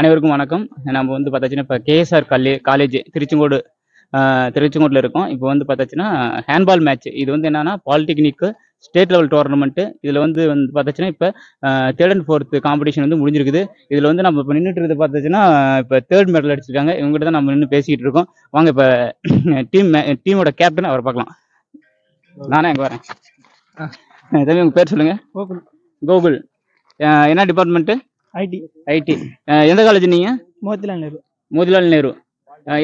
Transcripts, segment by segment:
அனைவருக்கும் வணக்கம். நம்ம வந்து பார்த்தாச்சுன்னா இப்போ கேஎஸ்ஆர் கல்லே காலேஜ் திருச்செங்கோடு திருச்செங்கோட்டில் இருக்கோம். இப்போ வந்து பார்த்தாச்சுன்னா ஹேண்ட்பால் மேட்ச் இது வந்து என்னன்னா பாலிடெக்னிக்கு ஸ்டேட் லெவல் டோர்னமெண்ட்டு இதில் வந்து வந்து பார்த்தாச்சுன்னா இப்போ தேர்ட் அண்ட் ஃபோர்த் காம்படிஷன் வந்து முடிஞ்சிருக்குது. இதில் வந்து நம்ம இப்போ நின்றுட்டு பார்த்தாச்சுன்னா இப்போ தேர்ட் மெடல் அடிச்சிருக்காங்க. இவங்ககிட்ட தான் நம்ம நின்று பேசிக்கிட்டு இருக்கோம். வாங்க இப்போ டீம் டீமோட கேப்டன் அவரை பார்க்கலாம். நானே அங்கே வரேன். தம்பி உங்கள் பேர் சொல்லுங்கள் கோகுல். கோகுல். என்ன டிபார்ட்மெண்ட்டு ஐடி ஐடி எந்த காலேஜ் நீங்கள் மோத்திலால் நேரு. மோதிலால் நேரு.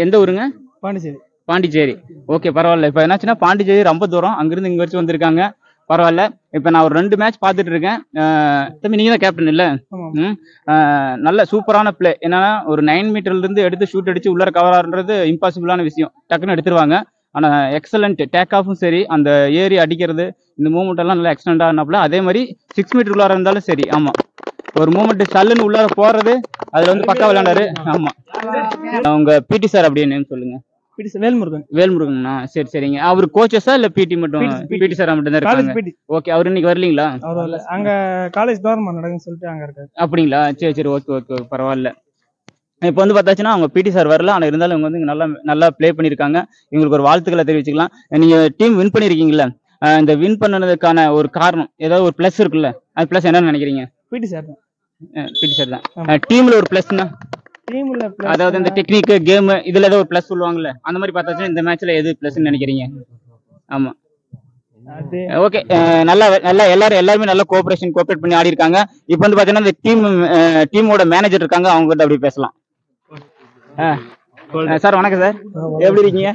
எந்த ஊருங்க? பாண்டிச்சேரி. பாண்டிச்சேரி. ஓகே பரவாயில்ல. இப்போ என்னாச்சுன்னா பாண்டிச்சேரி ரொம்ப தூரம். அங்கிருந்து இங்கே வரைக்கும் வந்திருக்காங்க. பரவாயில்ல. இப்போ நான் ஒரு ரெண்டு மேட்ச் பார்த்துட்டு இருக்கேன். தம்பி நீங்கள் தான் கேப்டன் இல்லை? நல்ல சூப்பரான பிளே என்னன்னா ஒரு நைன் மீட்டர்லேருந்து எடுத்து ஷூட் அடிச்சு உள்ளார கவர் ஆகுறது இம்பாசிபிளான விஷயம். டக்குன்னு எடுத்துருவாங்க. ஆனால் எக்ஸலண்ட் டேக் ஆஃபும் சரி அந்த ஏறி அடிக்கிறது இந்த மூமெண்ட் எல்லாம் நல்லா ஆனாப்புல அதே மாதிரி சிக்ஸ் மீட்டர் உள்ளார இருந்தாலும் சரி ஆமாம் ஒரு மூமெண்ட் சல்லுன்னு உள்ளார போறது அதுல வந்து பக்கா விளையாண்டாரு. ஆமா. உங்க பிடி சார் அப்படின்னு சொல்லுங்க. வேல்முருகன். வேல்முருகன்ண்ணா சரி சரிங்க. அவர் கோச்சஸா இல்ல பிடி மட்டும். பிடி சார் மட்டும் தான் இருக்காங்க? ஓகே அவர் இன்னைக்கு வரலீங்களா? அங்க காலேஜ் டோர்னமெண்ட் நடக்குன்னு சொல்லிட்டு அங்க இருக்காரு. அப்படிங்களா? சரி சரி. ஓகே ஓகே பரவாயில்ல. இப்போ வந்து பார்த்தாச்சுன்னா அவங்க பிடி சார் வரல. ஆனால் இருந்தாலும் இவங்க வந்து நல்லா நல்லா ப்ளே பண்ணியிருக்காங்க. இவங்களுக்கு ஒரு வாழ்த்துக்களை தெரிவிச்சுக்கலாம். நீங்க டீம் வின் பண்ணியிருக்கீங்கல்ல அஹ் இந்த வின் பண்ணதுக்கான ஒரு காரணம் ஏதாவது ஒரு ப்ளஸ் இருக்குல்ல? அது ப்ளஸ் என்னன்னு நினைக்கிறீங்க? பிடி சார் பிடி சார் தான். டீம்ல ஒரு ப்ளஸ்னா டீம்ல அதாவது இந்த டெக்னிக் கேம் இதுல ஏதோ ஒரு ப்ளஸ் சொல்லுவாங்கல்ல அந்த மாதிரி பார்த்தாச்சுன்னா இந்த மேட்ச்ல எது ப்ளஸ்ன்னு நினைக்கிறீங்க? ஆமா. ஓகே நல்லா நல்லா எல்லாரும் எல்லாருமே நல்லா கோஆபரேஷன் கோஆபரேட் பண்ணி ஆடி இருக்காங்க. இப்போ வந்து பாத்தீங்கன்னா இந்த டீம் டீமோட மேனேஜர் இருக்காங்க. அவங்க கிட்ட அப்படி பேசலாம் சார் வணக்கம் சார். எப்படி இருக்கீங்க?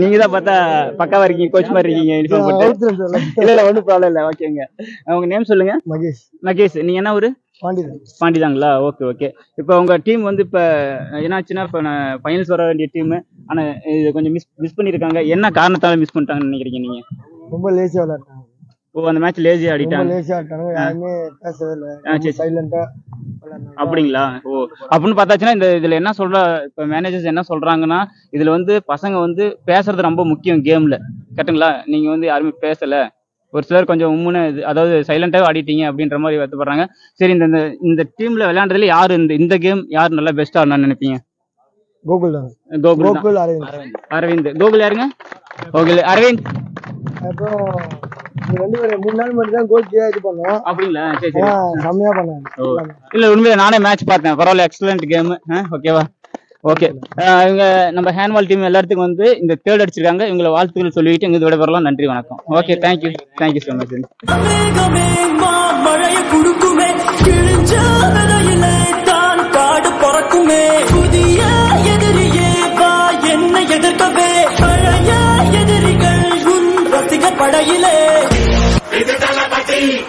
நீங்க தான் பார்த்தா பக்காவா இருக்கீங்க கோச் மாதிரி இருக்கீங்க யூனிஃபார்ம் போட்டு. இல்ல இல்ல ஒன்றும் ப்ராப்ளம் இல்ல ஓகேங்க உங்க நேம் சொல்லுங்க. மகேஷ். மகேஷ் நீங்க என்ன ஊரு? பாண்டியன் பாண்டிதாங்களா? ஓகே ஓகே இப்போ உங்க டீம் வந்து இப்போ என்னாச்சுன்னா இப்போ ஃபைனல்ஸ் வர வேண்டிய டீம் ஆனா இது கொஞ்சம் மிஸ் மிஸ் பண்ணியிருக்காங்க என்ன காரணத்தால மிஸ் பண்ணிட்டாங்கன்னு நினைக்கிறீங்க நீங்க? ரொம்ப லேசியா விளையாட்டாங்க ஓ அந்த மேட்ச் லேசி ரொம்ப ஆடிட்டாங்க லேசியா ஆட்டாங்க யாருமே பேசவே இல்லை. சைலண்டா அப்படிங்களா? ஓ. அப்படின்னு பார்த்தாச்சுன்னா இந்த இதுல என்ன சொல்ற இப்போ மேனேஜர்ஸ் என்ன சொல்றாங்கன்னா இதுல வந்து பசங்க வந்து பேசுறது ரொம்ப முக்கியம் கேம்ல கரெக்ட்டுங்களா நீங்க வந்து யாருமே பேசல. ஒரு சிலர் கொஞ்சம் உம்முன்னு அதாவது சைலண்டாவே ஆடிட்டீங்க அப்படின்ற மாதிரி வருத்தப்படுறாங்க. சரி இந்த இந்த- டீம்ல விளையாண்டதுல யாரு இந்த இந்த கேம் யார் நல்லா பெஸ்டா ஆடினான்னு நினைப்பீங்க? கோகுல். கோகுல் அரவிந்த். அரவிந்த். கோகுல் யாருங்க? கோகுல் அரவிந்த். அப்புறம் மூணு நாள் மட்டும் தான் கோல் இது பண்ணோம். அப்படிங்களா சரி சரி. ஆனா செம்மையா பண்ணாங்க ஓ. இல்ல உண்மையில நானே மேட்ச் பார்த்தேன். பரவாயில்ல எக்ஸலண்ட் கேம் ஓகேவா ஓகே இவங்க நம்ம ஹேண்ட்பால் டீம் எல்லாத்துக்கும் வந்து இந்த தேர்ட் அடிச்சிருக்காங்க. இவங்களை வாழ்த்துக்கள் சொல்லிட்டு இங்க விடைபெறலாம். நன்றி வணக்கம். Okay thank you thank you so much எதிர்க்கவே. பழைய எதிரிகள் உன் ரசிக படையிலே. Hey,